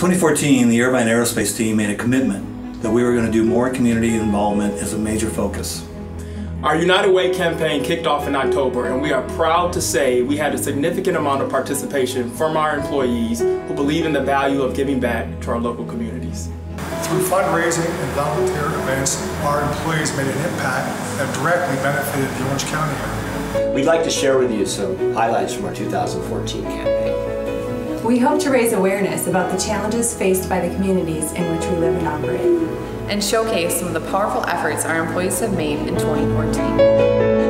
2014, the Irvine Aerospace team made a commitment that we were going to do more community involvement as a major focus. Our United Way campaign kicked off in October and we are proud to say we had a significant amount of participation from our employees who believe in the value of giving back to our local communities. Through fundraising and volunteer events, our employees made an impact that directly benefited the Orange County area. We'd like to share with you some highlights from our 2014 campaign. We hope to raise awareness about the challenges faced by the communities in which we live and operate and showcase some of the powerful efforts our employees have made in 2014.